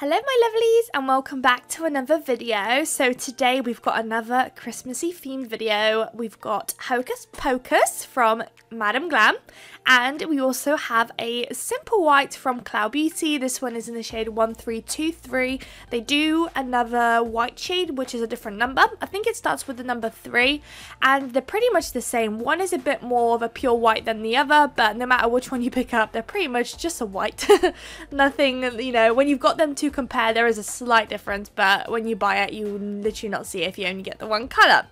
Hello my lovelies and welcome back to another video. So today we've got another Christmassy themed video. We've got Hocus Pocus from Madam Glam and we also have a Simple White from Cloud Beauty. This one is in the shade 1323. They do another white shade which is a different number. I think it starts with the number 3 and they're pretty much the same. One is a bit more of a pure white than the other but no matter which one you pick up they're pretty much just a white. Nothing, you know, when you've got them two compare, there is a slight difference, but when you buy it, you literally not see it if you only get the one colour.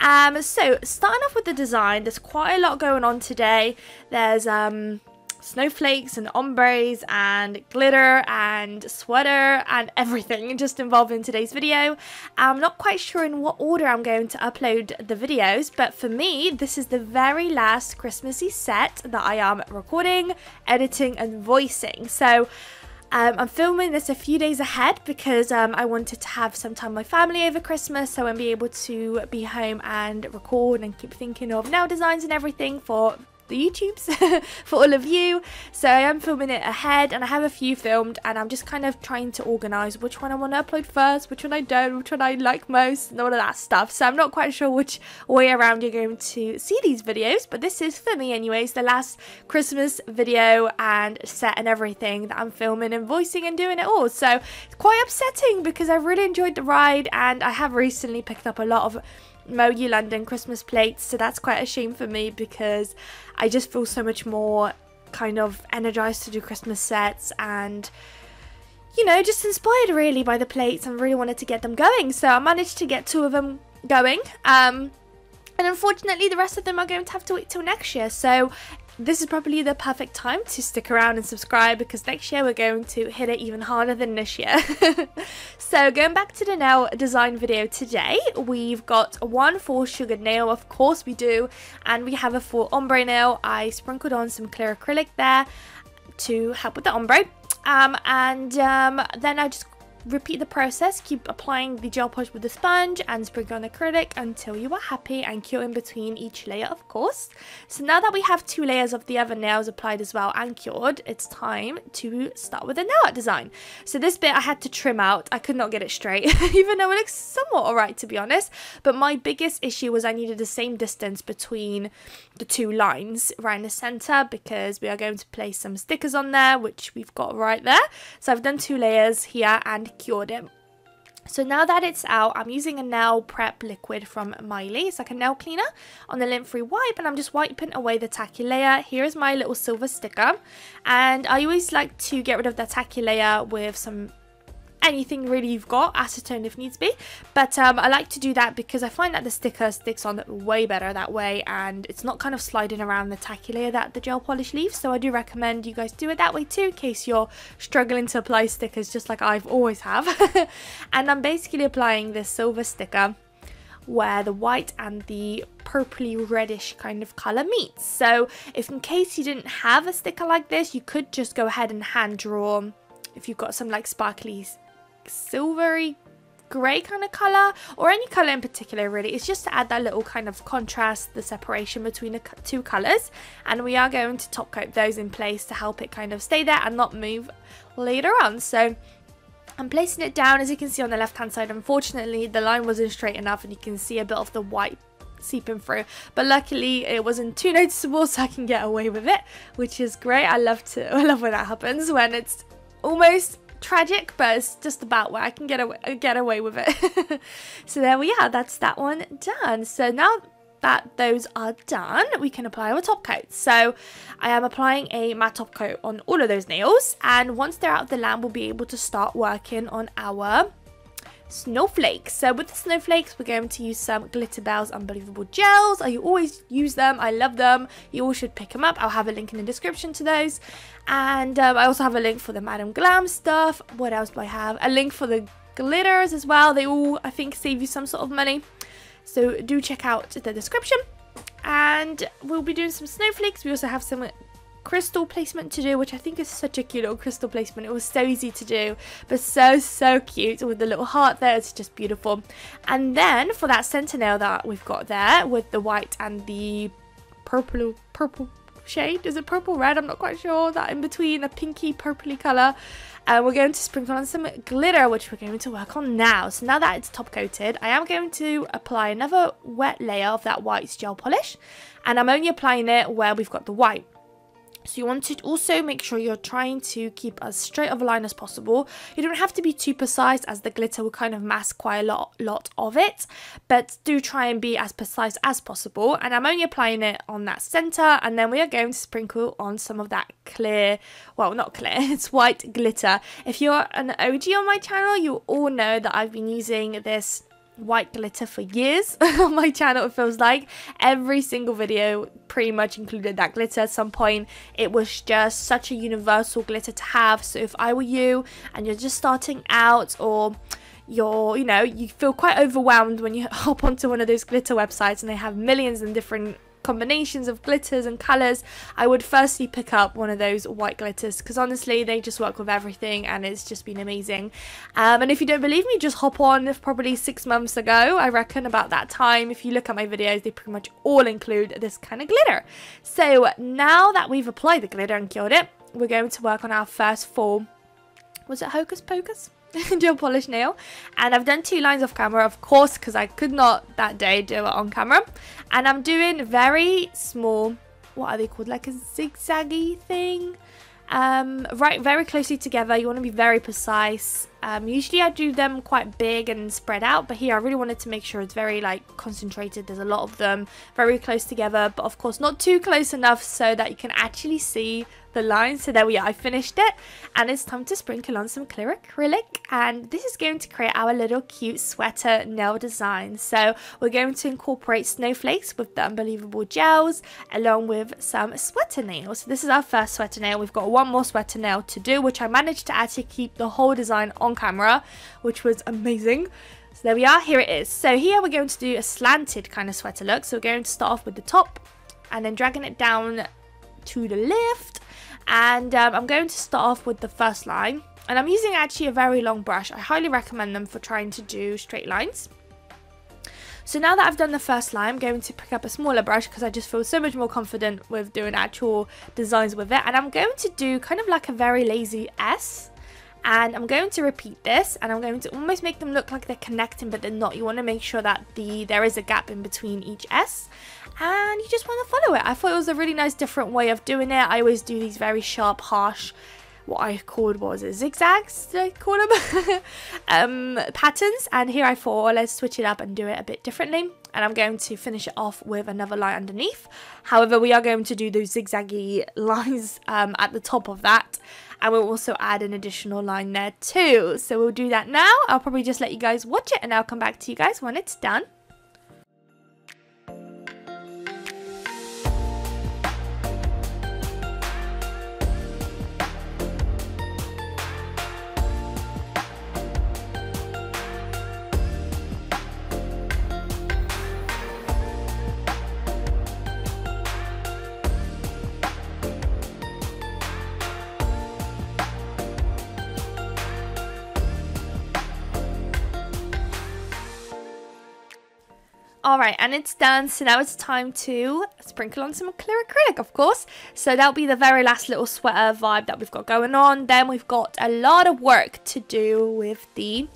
Um, so, starting off with the design, there's quite a lot going on today. There's um, snowflakes and ombres and glitter and sweater and everything just involved in today's video. I'm not quite sure in what order I'm going to upload the videos, but for me, this is the very last Christmassy set that I am recording, editing and voicing. So um, I'm filming this a few days ahead because um, I wanted to have some time with my family over Christmas so I'll be able to be home and record and keep thinking of nail designs and everything for the YouTubes for all of you. So I am filming it ahead and I have a few filmed and I'm just kind of trying to organise which one I want to upload first, which one I don't, which one I like most and all of that stuff. So I'm not quite sure which way around you're going to see these videos, but this is for me anyways, the last Christmas video and set and everything that I'm filming and voicing and doing it all. So it's quite upsetting because I really enjoyed the ride and I have recently picked up a lot of MoYou London Christmas plates, so that's quite a shame for me because I just feel so much more kind of energized to do Christmas sets and you know, just inspired really by the plates and really wanted to get them going. So I managed to get two of them going. Um, and unfortunately, the rest of them are going to have to wait till next year. So this is probably the perfect time to stick around and subscribe because next year we're going to hit it even harder than this year. so going back to the nail design video today, we've got one full sugar nail, of course we do, and we have a full ombre nail. I sprinkled on some clear acrylic there to help with the ombre. Um, and um, then I just Repeat the process, keep applying the gel polish with the sponge and sprinkle on acrylic until you are happy and cure in between each layer of course. So now that we have two layers of the other nails applied as well and cured, it's time to start with the nail art design. So this bit I had to trim out, I could not get it straight, even though it looks somewhat alright to be honest. But my biggest issue was I needed the same distance between the two lines right in the centre because we are going to place some stickers on there which we've got right there. So I've done two layers here and cured it. So now that it's out, I'm using a nail prep liquid from Mylee. It's like a nail cleaner on the lint-free wipe and I'm just wiping away the tacky layer. Here is my little silver sticker and I always like to get rid of the tacky layer with some anything really you've got, acetone if needs be. But um, I like to do that because I find that the sticker sticks on way better that way and it's not kind of sliding around the tacky layer that the gel polish leaves. So I do recommend you guys do it that way too in case you're struggling to apply stickers just like I've always have. and I'm basically applying this silver sticker where the white and the purpley reddish kind of colour meets. So if in case you didn't have a sticker like this, you could just go ahead and hand draw if you've got some like sparkly silvery grey kind of colour or any colour in particular really. It's just to add that little kind of contrast the separation between the two colours. And we are going to top coat those in place to help it kind of stay there and not move later on. So I'm placing it down. As you can see on the left hand side unfortunately the line wasn't straight enough and you can see a bit of the white seeping through. But luckily it wasn't too noticeable so I can get away with it which is great. I love to I love when that happens when it's almost tragic, but it's just about where I can get away, get away with it. so there we are, that's that one done. So now that those are done, we can apply our top coat. So I am applying a matte top coat on all of those nails, and once they're out of the lamp, we'll be able to start working on our snowflakes. So with the snowflakes, we're going to use some Glitterbels Unbelievable Gels. I always use them. I love them. You all should pick them up. I'll have a link in the description to those. And um, I also have a link for the Madam Glam stuff. What else do I have? A link for the glitters as well. They all, I think, save you some sort of money. So do check out the description. And we'll be doing some snowflakes. We also have some crystal placement to do, which I think is such a cute little crystal placement. It was so easy to do, but so, so cute with the little heart there. It's just beautiful. And then for that nail that we've got there with the white and the purple, purple, shade. Is it purple red? I'm not quite sure. That in between a pinky purpley colour. And uh, we're going to sprinkle on some glitter, which we're going to work on now. So now that it's top coated, I am going to apply another wet layer of that white gel polish. And I'm only applying it where we've got the white. So you want to also make sure you're trying to keep as straight of a line as possible. You don't have to be too precise as the glitter will kind of mask quite a lot, lot of it, but do try and be as precise as possible. And I'm only applying it on that center and then we are going to sprinkle on some of that clear, well not clear, it's white glitter. If you're an OG on my channel, you all know that I've been using this white glitter for years on my channel it feels like. Every single video pretty much included that glitter. At some point it was just such a universal glitter to have. So if I were you and you're just starting out or you're you know you feel quite overwhelmed when you hop onto one of those glitter websites and they have millions and different combinations of glitters and colours, I would firstly pick up one of those white glitters because honestly they just work with everything and it's just been amazing. Um, and if you don't believe me, just hop on probably six months ago, I reckon about that time. If you look at my videos, they pretty much all include this kind of glitter. So now that we've applied the glitter and cured it, we're going to work on our first form. Was it Hocus Pocus? gel polish nail. And I've done two lines off camera of course because I could not that day do it on camera. And I'm doing very small what are they called? Like a zigzaggy thing. Um, right very closely together. You want to be very precise um, usually I do them quite big and spread out but here I really wanted to make sure it's very like concentrated there's a lot of them very close together but of course not too close enough so that you can actually see the line. So there we are, I finished it. And it's time to sprinkle on some clear acrylic. And this is going to create our little cute sweater nail design. So we're going to incorporate snowflakes with the unbelievable gels along with some sweater nails. So this is our first sweater nail. We've got one more sweater nail to do, which I managed to actually keep the whole design on camera, which was amazing. So there we are, here it is. So here we're going to do a slanted kind of sweater look. So we're going to start off with the top and then dragging it down to the left and um, I'm going to start off with the first line and I'm using actually a very long brush I highly recommend them for trying to do straight lines so now that I've done the first line I'm going to pick up a smaller brush because I just feel so much more confident with doing actual designs with it and I'm going to do kind of like a very lazy S and I'm going to repeat this and I'm going to almost make them look like they're connecting but they're not. You want to make sure that the there is a gap in between each S and you just want to follow it. I thought it was a really nice different way of doing it. I always do these very sharp harsh what I called what was it zigzags? Did I call them? Um, patterns. And here I thought well, let's switch it up and do it a bit differently. And I'm going to finish it off with another line underneath. However we are going to do those zigzaggy lines um, at the top of that and we'll also add an additional line there too. So we'll do that now. I'll probably just let you guys watch it and I'll come back to you guys when it's done Alright, and it's done, so now it's time to sprinkle on some clear acrylic, of course. So that'll be the very last little sweater vibe that we've got going on. Then we've got a lot of work to do with the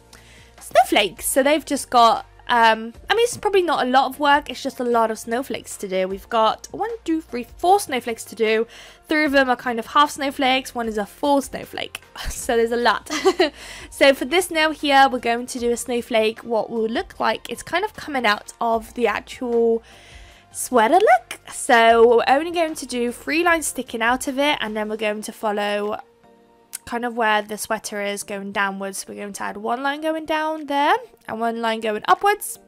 snowflakes. So they've just got um, I mean, it's probably not a lot of work, it's just a lot of snowflakes to do. We've got one, two, three, four snowflakes to do. Three of them are kind of half snowflakes, one is a full snowflake. so there's a lot. so for this nail here, we're going to do a snowflake. What will look like, it's kind of coming out of the actual sweater look. So we're only going to do three lines sticking out of it, and then we're going to follow kind of where the sweater is going downwards. We're going to add one line going down there and one line going upwards.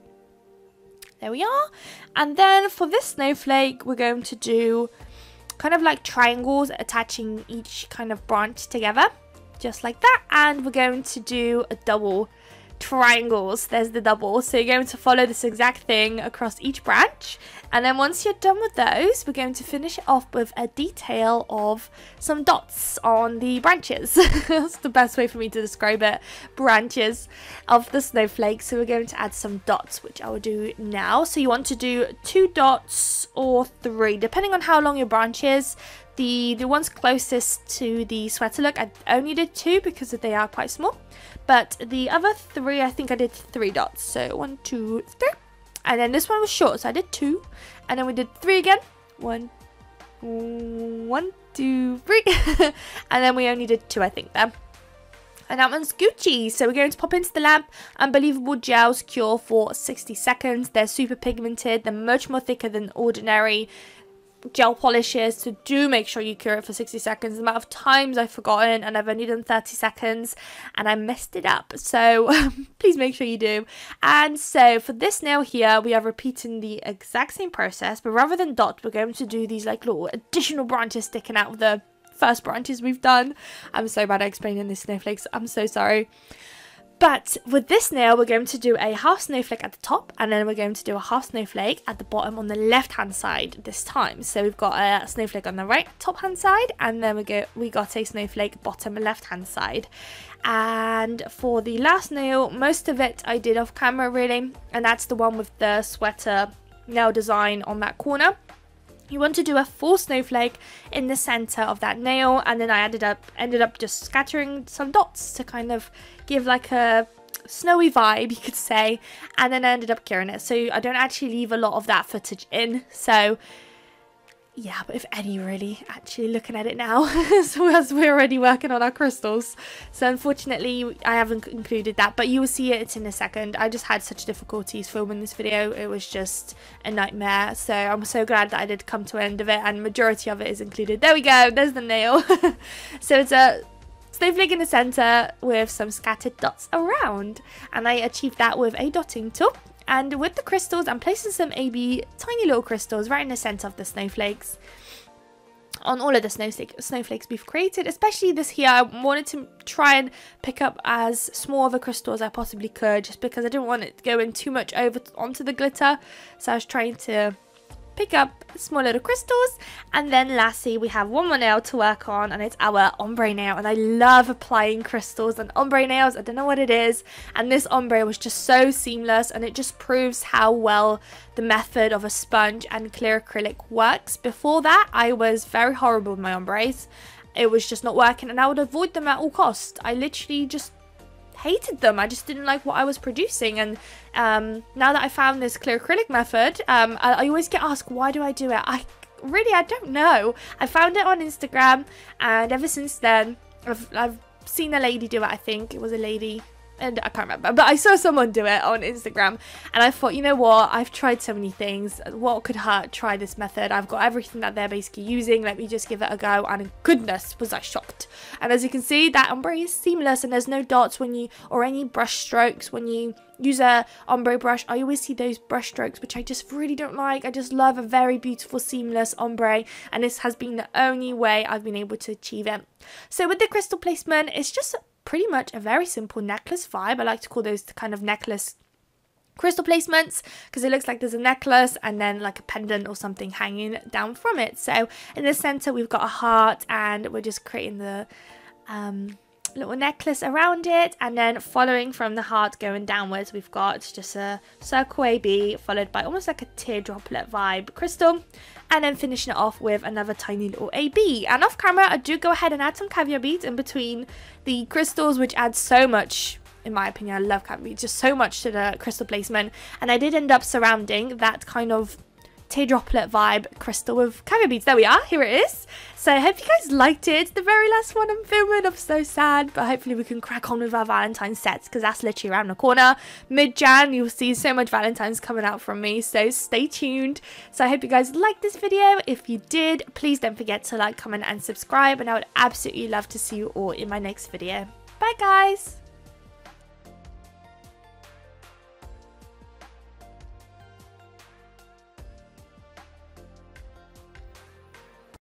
There we are. And then for this snowflake, we're going to do kind of like triangles attaching each kind of branch together, just like that. And we're going to do a double triangles. There's the double. So you're going to follow this exact thing across each branch. And then once you're done with those, we're going to finish it off with a detail of some dots on the branches. That's the best way for me to describe it. Branches of the snowflake. So we're going to add some dots, which I will do now. So you want to do two dots or three, depending on how long your branch is. The, the ones closest to the sweater look, I only did two because they are quite small. But the other three, I think I did three dots. So one, two, three. And then this one was short, so I did two. And then we did three again. One, one, two, three. and then we only did two, I think, there. And that one's Gucci. So we're going to pop into the lamp. Unbelievable gels cure for 60 seconds. They're super pigmented. They're much more thicker than ordinary gel polishes so do make sure you cure it for 60 seconds. The amount of times I've forgotten and I've only done 30 seconds and I messed it up. So please make sure you do. And so for this nail here we are repeating the exact same process but rather than dots we're going to do these like little additional branches sticking out of the first branches we've done. I'm so bad at explaining this snowflakes. I'm so sorry but with this nail, we're going to do a half snowflake at the top and then we're going to do a half snowflake at the bottom on the left hand side this time. So we've got a snowflake on the right top hand side and then we, go, we got a snowflake bottom left hand side. And for the last nail, most of it I did off camera really and that's the one with the sweater nail design on that corner you want to do a full snowflake in the center of that nail and then I ended up ended up just scattering some dots to kind of give like a snowy vibe you could say and then I ended up curing it. So I don't actually leave a lot of that footage in. So yeah, but if any really, actually looking at it now, so as we're already working on our crystals. So unfortunately, I haven't included that, but you will see it in a second. I just had such difficulties filming this video. It was just a nightmare. So I'm so glad that I did come to an end of it and majority of it is included. There we go, there's the nail. so it's a snowflake in the center with some scattered dots around. And I achieved that with a dotting tool. And with the crystals, I'm placing some AB tiny little crystals right in the center of the snowflakes on all of the snowflake, snowflakes we've created, especially this here. I wanted to try and pick up as small of a crystal as I possibly could, just because I didn't want it going too much over onto the glitter. So I was trying to pick up small little crystals. And then lastly, we have one more nail to work on and it's our ombre nail. And I love applying crystals and ombre nails. I don't know what it is. And this ombre was just so seamless and it just proves how well the method of a sponge and clear acrylic works. Before that, I was very horrible with my ombres. It was just not working and I would avoid them at all costs. I literally just hated them. I just didn't like what I was producing. And um, now that I found this clear acrylic method, um, I, I always get asked, why do I do it? I really, I don't know. I found it on Instagram and ever since then, I've, I've seen a lady do it, I think. It was a lady and I can't remember, but I saw someone do it on Instagram, and I thought, you know what, I've tried so many things, what could hurt, try this method, I've got everything that they're basically using, let me just give it a go, and goodness, was I shocked. And as you can see, that ombre is seamless, and there's no dots when you, or any brush strokes when you use a ombre brush, I always see those brush strokes, which I just really don't like, I just love a very beautiful, seamless ombre, and this has been the only way I've been able to achieve it. So with the crystal placement, it's just pretty much a very simple necklace vibe. I like to call those kind of necklace crystal placements because it looks like there's a necklace and then like a pendant or something hanging down from it. So in the center we've got a heart and we're just creating the um, little necklace around it and then following from the heart going downwards we've got just a circle AB followed by almost like a teardroplet vibe crystal and then finishing it off with another tiny little AB and off camera I do go ahead and add some caviar beads in between the crystals which add so much in my opinion I love caviar beads just so much to the crystal placement. And I did end up surrounding that kind of teardroplet vibe crystal with caviar beads. There we are, here it is. So I hope you guys liked it. It's the very last one I'm filming. I'm so sad, but hopefully we can crack on with our Valentine's sets because that's literally around the corner. Mid-Jan, you'll see so much Valentine's coming out from me, so stay tuned. So I hope you guys liked this video. If you did, please don't forget to like, comment and subscribe and I would absolutely love to see you all in my next video. Bye guys!